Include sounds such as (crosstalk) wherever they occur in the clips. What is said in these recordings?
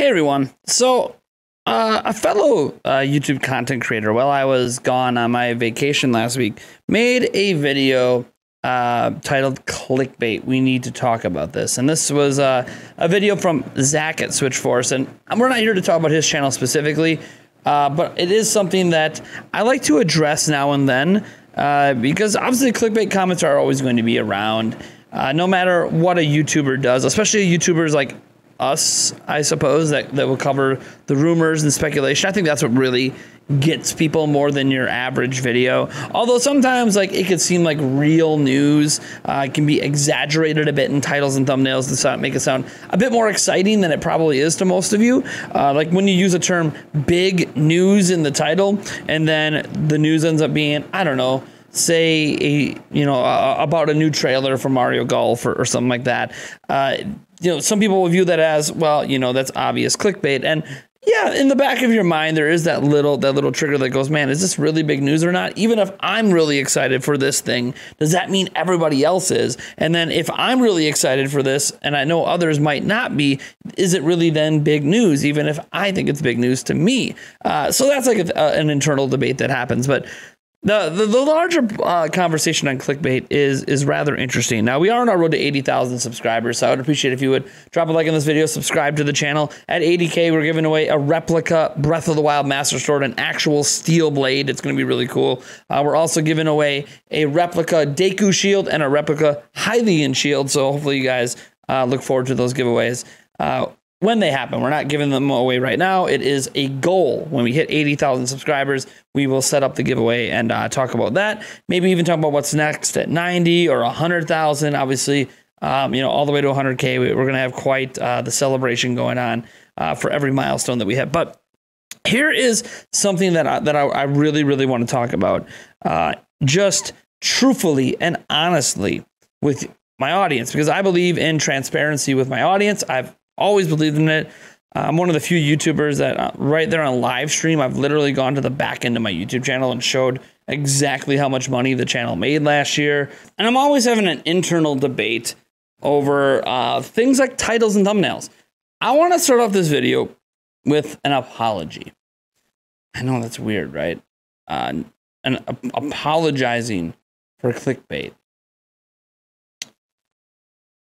Hey everyone. So, uh, a fellow uh, YouTube content creator, while I was gone on my vacation last week, made a video uh, titled Clickbait. We need to talk about this. And this was uh, a video from Zach at Switchforce. And we're not here to talk about his channel specifically, uh, but it is something that I like to address now and then uh, because obviously clickbait comments are always going to be around. No matter what a YouTuber does, especially YouTubers like us, I suppose, that, that will cover the rumors and speculation. I think that's what really gets people more than your average video. Although sometimes like it could seem like real news. Uh, can be exaggerated a bit in titles and thumbnails to sound, make it sound a bit more exciting than it probably is to most of you. Uh, like when you use a term big news in the title and then the news ends up being, I don't know, say a you know about a new trailer for Mario Golf or, or something like that. Uh, you know, some people will view that as well. You know, that's obvious clickbait, and yeah, in the back of your mind, there is that little that little trigger that goes, man, is this really big news or not? Even if I'm really excited for this thing, does that mean everybody else is? And then if I'm really excited for this, and I know others might not be, is it really then big news? Even if I think it's big news to me, uh, so that's like a, an internal debate that happens. But the, the, the larger uh, conversation on clickbait is is rather interesting. Now we are on our road to 80,000 subscribers, so I would appreciate if you would drop a like on this video, subscribe to the channel. At 80k, we're giving away a replica Breath of the Wild Master Sword, an actual steel blade. It's going to be really cool. Uh, we're also giving away a replica Deku shield and a replica Hylian shield. So hopefully you guys uh, look forward to those giveaways. Uh, when they happen. We're not giving them away right now. It is a goal. When we hit 80,000 subscribers, we will set up the giveaway and uh, talk about that. Maybe even talk about what's next at 90 or 100,000. Obviously, um, you know, all the way to 100K. We're going to have quite uh, the celebration going on uh, for every milestone that we hit. But here is something that I, that I, I really, really want to talk about. Uh, just truthfully and honestly with my audience because I believe in transparency with my audience. I've always believed in it. Uh, I'm one of the few YouTubers that uh, right there on live stream, I've literally gone to the back end of my YouTube channel and showed exactly how much money the channel made last year. And I'm always having an internal debate over uh, things like titles and thumbnails. I want to start off this video with an apology. I know that's weird, right? Uh, and apologizing for clickbait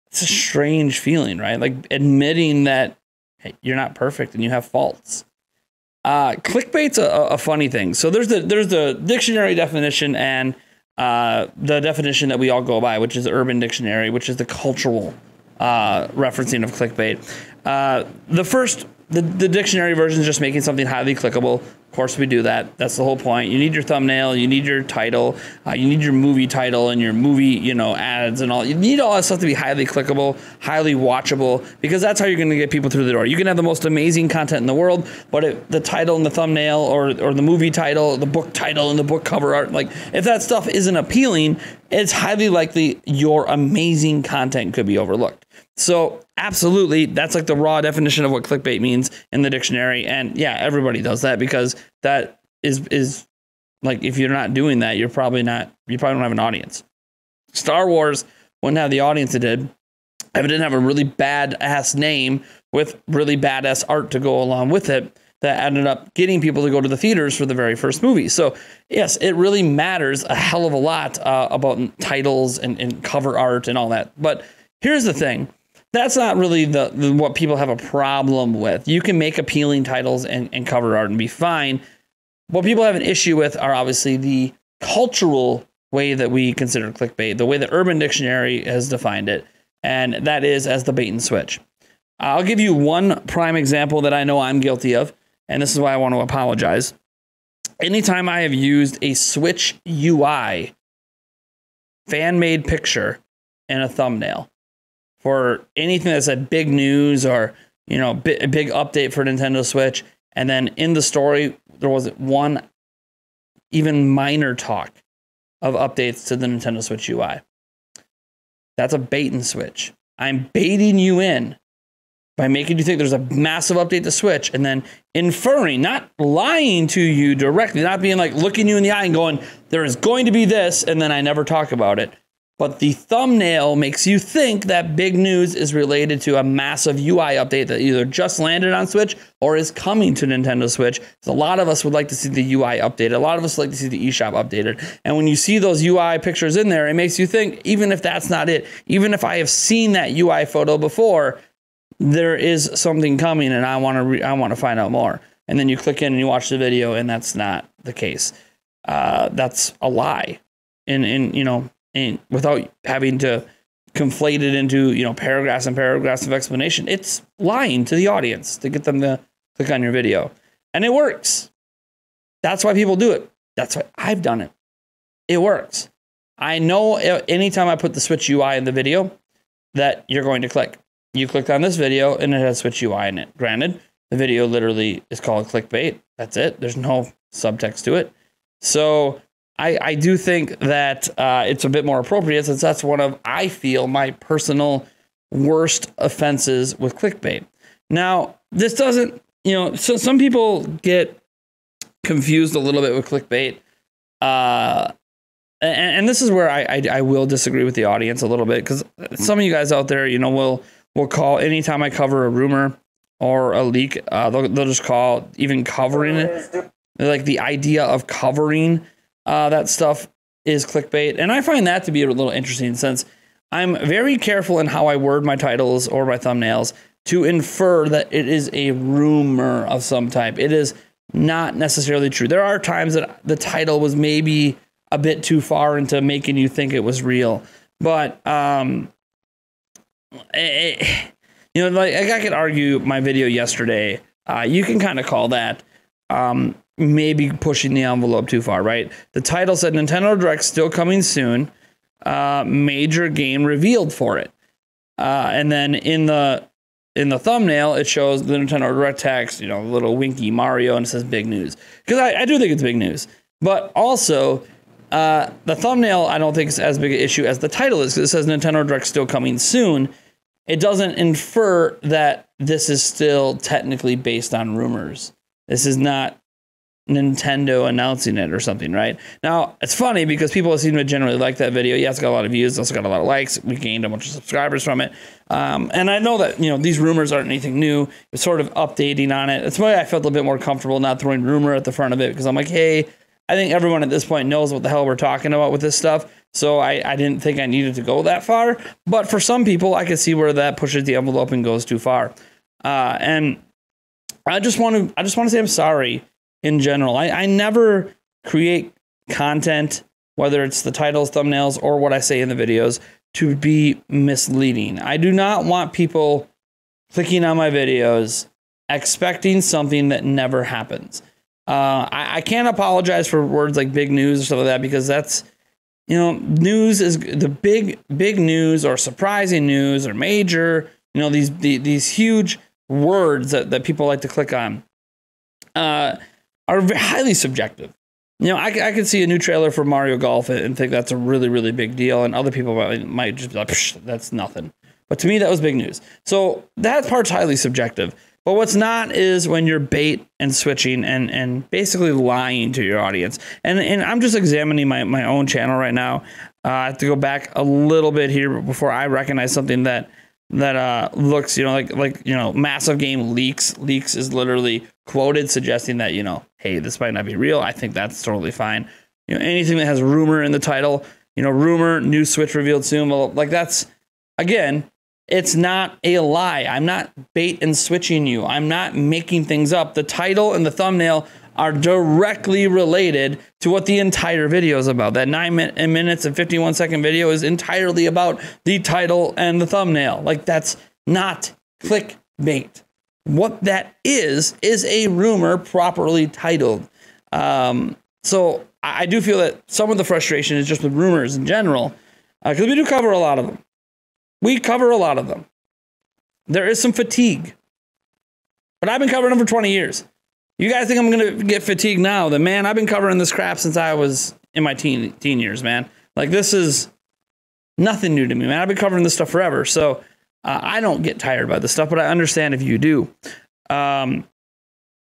it's a strange feeling, right? Like admitting that hey, you're not perfect and you have faults. Uh, clickbait's a, a funny thing. So there's the there's the dictionary definition and uh, the definition that we all go by, which is Urban Dictionary, which is the cultural uh, referencing of clickbait. Uh, the first, the, the dictionary version is just making something highly clickable Of course, we do that. That's the whole point. You need your thumbnail, you need your title, uh, you need your movie title and your movie, you know, ads and all. You need all that stuff to be highly clickable, highly watchable, because that's how you're going to get people through the door. You can have the most amazing content in the world, but if the title and the thumbnail, or or the movie title, the book title, and the book cover art, like if that stuff isn't appealing, it's highly likely your amazing content could be overlooked. So, absolutely, that's like the raw definition of what clickbait means in the dictionary. And yeah, everybody does that because that is is like if you're not doing that, you're probably not you probably don't have an audience. Star Wars wouldn't have the audience it did if it didn't have a really bad ass name with really badass art to go along with it that ended up getting people to go to the theaters for the very first movie. So, yes, it really matters a hell of a lot uh, about titles and, and cover art and all that. But here's the thing that's not really the, the, what people have a problem with. You can make appealing titles and, and cover art and be fine. What people have an issue with are obviously the cultural way that we consider clickbait, the way the Urban Dictionary has defined it, and that is as the bait and switch. I'll give you one prime example that I know I'm guilty of, and this is why I want to apologize. Anytime I have used a Switch UI fan made picture in a thumbnail, for anything that's a big news or you know a big update for Nintendo Switch, and then in the story there wasn't one even minor talk of updates to the Nintendo Switch UI. That's a bait and switch. I'm baiting you in by making you think there's a massive update to Switch and then inferring, not lying to you directly, not being like looking you in the eye and going, there is going to be this, and then I never talk about it. But the thumbnail makes you think that big news is related to a massive UI update that either just landed on Switch or is coming to Nintendo Switch. So a lot of us would like to see the UI updated. A lot of us like to see the eShop updated. And when you see those UI pictures in there, it makes you think, even if that's not it, even if I have seen that UI photo before, there is something coming and I want to I want to find out more. And then you click in and you watch the video and that's not the case. Uh, that's a lie. And, and you know, and without having to conflate it into you know paragraphs and paragraphs of explanation it's lying to the audience to get them to click on your video. And it works. That's why people do it. That's why i've done it. It works. I know anytime i put the switch ui in the video that you're going to click. You clicked on this video and it has switch ui in it. Granted the video literally is called clickbait. That's it. There's no subtext to it. So I, I do think that uh, it's a bit more appropriate since that's one of, I feel, my personal worst offenses with clickbait. Now, this doesn't, you know, so some people get confused a little bit with clickbait. Uh, and, and this is where I, I, I will disagree with the audience a little bit because some of you guys out there, you know, will will call anytime I cover a rumor or a leak, uh, they'll, they'll just call even covering it. Like the idea of covering uh, that stuff is clickbait. And I find that to be a little interesting since I'm very careful in how I word my titles or my thumbnails to infer that it is a rumor of some type. It is not necessarily true. There are times that the title was maybe a bit too far into making you think it was real, but um, it, eh, you know, like I could argue my video yesterday. Uh, you can kind of call that um, maybe pushing the envelope too far, right? The title said Nintendo Direct still coming soon. Uh, major game revealed for it. Uh, and then in the in the thumbnail, it shows the Nintendo Direct text, you know, little winky Mario, and it says big news. Because I, I, do think it's big news. But also, uh, the thumbnail I don't think is as big an issue as the title is because it says Nintendo Direct still coming soon. It doesn't infer that this is still technically based on rumors. This is not Nintendo announcing it or something, right? Now, it's funny because people seem to generally like that video. Yeah, it's got a lot of views, also got a lot of likes. We gained a bunch of subscribers from it. Um, and I know that, you know, these rumors aren't anything new. It's sort of updating on it. It's why I felt a bit more comfortable not throwing rumor at the front of it because I'm like, hey, I think everyone at this point knows what the hell we're talking about with this stuff. So I, I didn't think I needed to go that far. But for some people, I could see where that pushes the envelope and goes too far. Uh, and I just want to I just want to say I'm sorry in general. I, I never create content, whether it's the titles, thumbnails, or what I say in the videos, to be misleading. I do not want people clicking on my videos expecting something that never happens. Uh, I, I, can't apologize for words like big news or stuff like that because that's, you know, news is the big, big news or surprising news or major, you know, these, the, these huge words that, that people like to click on. Uh, are highly subjective. You know, I, I could see a new trailer for Mario Golf and think that's a really, really big deal, and other people might, might just be like, that's nothing. But to me, that was big news. So that part's highly subjective. But what's not is when you're bait and switching and, and basically lying to your audience. And, and I'm just examining my, my own channel right now. Uh, I have to go back a little bit here before I recognize something that that uh, looks, you know, like like you know, massive game leaks. Leaks is literally quoted suggesting that you know, hey, this might not be real. I think that's totally fine. You know, anything that has rumor in the title, you know, rumor, new Switch revealed soon. Well, like that's again, it's not a lie. I'm not bait and switching you. I'm not making things up. The title and the thumbnail are directly related to what the entire video is about. That nine eh, minutes and 51 second video is entirely about the title and the thumbnail. Like, that's not clickbait. What that is, is a rumor properly titled. Um, so I do feel that some of the frustration is just with rumors in general, because uh, we do cover a lot of them. We cover a lot of them. There is some fatigue, but I've been covering them for 20 years. You guys think I'm gonna get fatigued now? Then man, I've been covering this crap since I was in my teen teen years, man. Like this is nothing new to me, man. I've been covering this stuff forever, so uh, I don't get tired by this stuff. But I understand if you do. Um,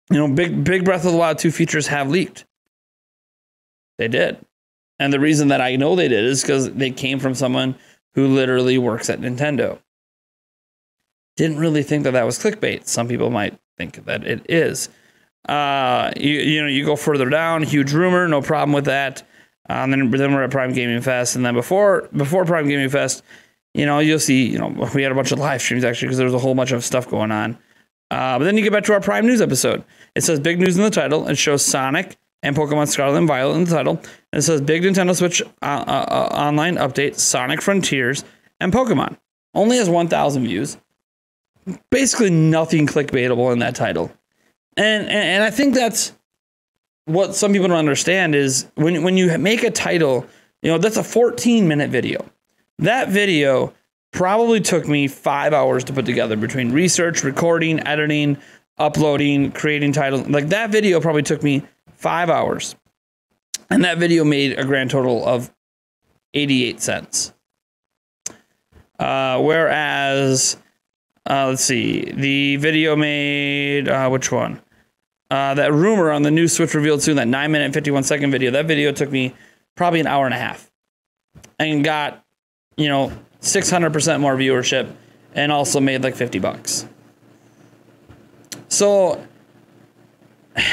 you know, big Big Breath of the Wild two features have leaked. They did. And the reason that I know they did is because they came from someone who literally works at Nintendo. Didn't really think that that was clickbait. Some people might think that it is. Uh, you, you know, you go further down, huge rumor, no problem with that. Um, then, then we're at Prime Gaming Fest, and then before before Prime Gaming Fest, you know, you'll see, you know, we had a bunch of live streams actually because there was a whole bunch of stuff going on. Uh, but then you get back to our Prime News episode. It says big news in the title. It shows Sonic and Pokemon Scarlet and Violet in the title. And it says big Nintendo Switch uh, uh, uh online update, Sonic Frontiers, and Pokemon. Only has 1,000 views. Basically nothing clickbaitable in that title. And, and, and I think that's what some people don't understand is when, when you make a title, you know, that's a 14 minute video. That video probably took me five hours to put together between research, recording, editing, uploading, creating titles. Like that video probably took me five hours. And that video made a grand total of 88 cents. Uh, whereas, uh, let's see, the video made, uh, which one? Uh, that rumor on the new Switch revealed soon, that 9 minute 51 second video, that video took me probably an hour and a half and got, you know, 600% more viewership and also made like 50 bucks. So (sighs) it,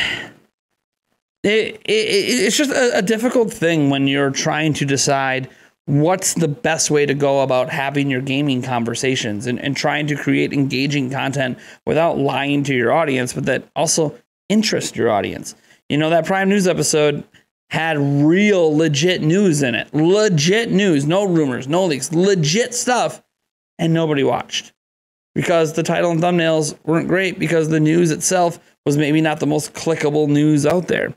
it, it's just a, a difficult thing when you're trying to decide what's the best way to go about having your gaming conversations and, and trying to create engaging content without lying to your audience, but that also interest your audience. You know, that Prime News episode had real legit news in it. Legit news, no rumors, no leaks, legit stuff. And nobody watched because the title and thumbnails weren't great because the news itself was maybe not the most clickable news out there.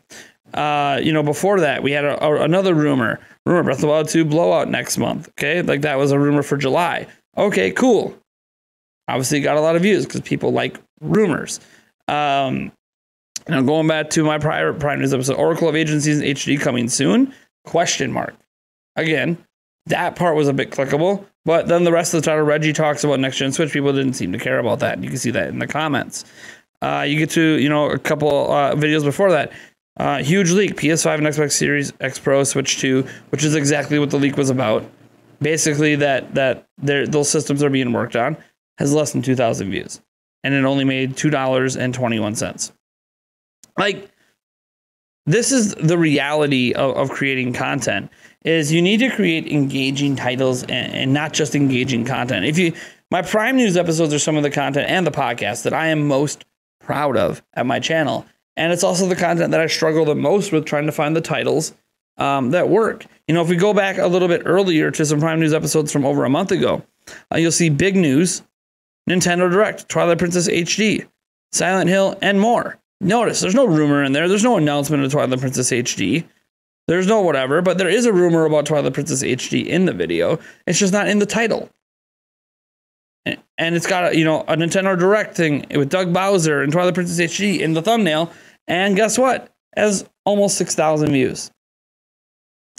Uh, you know, before that, we had a, a, another rumor. Rumor Breath of the Wild 2 blowout next month. Okay. Like that was a rumor for July. Okay, cool. Obviously, got a lot of views because people like rumors. Um, now going back to my prior Prime News episode, Oracle of Agencies HD coming soon? Question mark. Again, that part was a bit clickable, but then the rest of the title, Reggie talks about next gen Switch. People didn't seem to care about that. You can see that in the comments. Uh, you get to you know a couple uh, videos before that. Uh, huge leak: PS5 and Xbox Series X Pro Switch 2, which is exactly what the leak was about. Basically, that that those systems are being worked on has less than 2,000 views, and it only made two dollars and 21 cents. Like, this is the reality of, of creating content is you need to create engaging titles and, and not just engaging content. If you my prime news episodes are some of the content and the podcast that I am most proud of at my channel. And it's also the content that I struggle the most with trying to find the titles um, that work. You know, if we go back a little bit earlier to some Prime News episodes from over a month ago, uh, you'll see big news, Nintendo Direct, Twilight Princess HD, Silent Hill, and more. Notice there's no rumor in there. There's no announcement of Twilight Princess HD. There's no whatever, but there is a rumor about Twilight Princess HD in the video. It's just not in the title. And it's got a, you know a Nintendo Direct thing with Doug Bowser and Twilight Princess HD in the thumbnail. And guess what? Has almost six thousand views.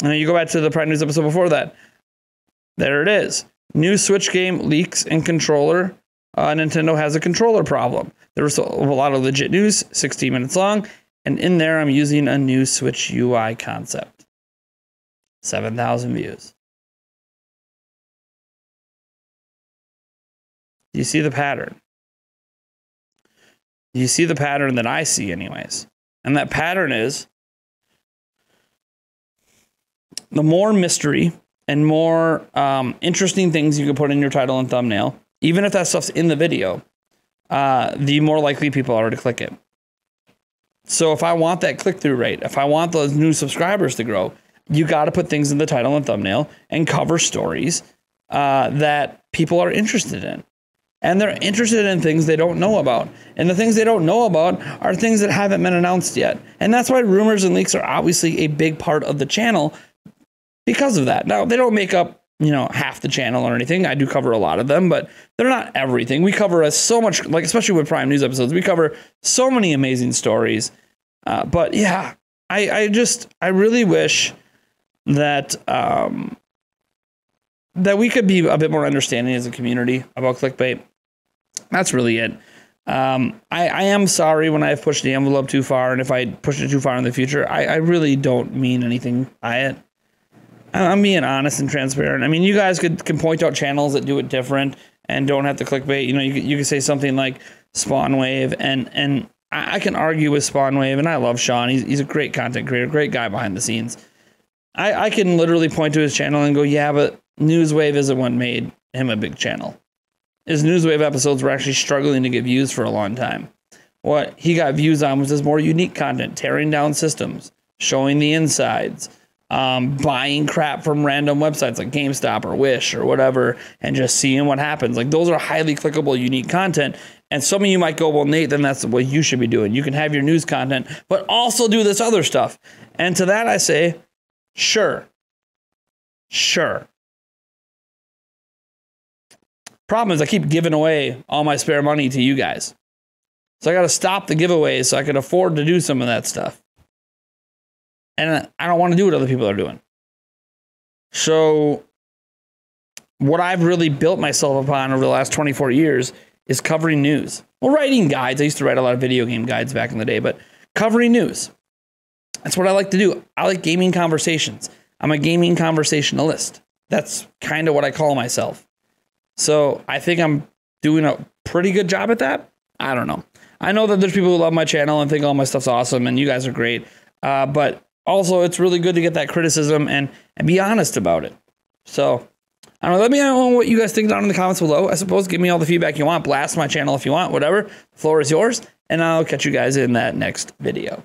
And you go back to the Prime News episode before that. There it is. New Switch game leaks and controller. Uh, Nintendo has a controller problem. There was a lot of legit news, 16 minutes long, and in there I'm using a new Switch UI concept. 7,000 views. You see the pattern. You see the pattern that I see, anyways. And that pattern is the more mystery and more um, interesting things you can put in your title and thumbnail, even if that stuff's in the video, uh, the more likely people are to click it. So if I want that click through rate, if I want those new subscribers to grow, you got to put things in the title and thumbnail and cover stories uh, that people are interested in. And they're interested in things they don't know about. And the things they don't know about are things that haven't been announced yet. And that's why rumors and leaks are obviously a big part of the channel because of that. Now, they don't make up you know half the channel or anything. I do cover a lot of them, but they're not everything. We cover so much, like especially with Prime News episodes, we cover so many amazing stories. Uh, but yeah, I I just I really wish that um that we could be a bit more understanding as a community about clickbait. That's really it. Um, I, I am sorry when I've pushed the envelope too far, and if I push it too far in the future, I, I really don't mean anything by it. I'm being honest and transparent. I mean, you guys could can point out channels that do it different and don't have to clickbait. You know, you could, you could say something like Spawn Wave, and and I, I can argue with Spawn Wave, and I love Sean. He's he's a great content creator, great guy behind the scenes. I I can literally point to his channel and go, yeah, but Newswave isn't what made him a big channel. His Newswave episodes were actually struggling to get views for a long time. What he got views on was his more unique content, tearing down systems, showing the insides, um, buying crap from random websites like GameStop or Wish or whatever, and just seeing what happens. Like those are highly clickable, unique content. And some of you might go, well, Nate, then that's what you should be doing. You can have your news content, but also do this other stuff. And to that, I say, sure. Sure. Problem is, I keep giving away all my spare money to you guys. So I got to stop the giveaways so I can afford to do some of that stuff. And I don't want to do what other people are doing. So, what I've really built myself upon over the last 24 years is covering news. Well, writing guides. I used to write a lot of video game guides back in the day, but covering news. That's what I like to do. I like gaming conversations. I'm a gaming conversationalist. That's kind of what I call myself. So I think I'm doing a pretty good job at that. I don't know. I know that there's people who love my channel and think all my stuff's awesome, and you guys are great. Uh, but also, it's really good to get that criticism and, and be honest about it. So, I don't know. Let me know what you guys think down in the comments below. I suppose give me all the feedback you want. Blast my channel if you want. Whatever. The floor is yours. And I'll catch you guys in that next video.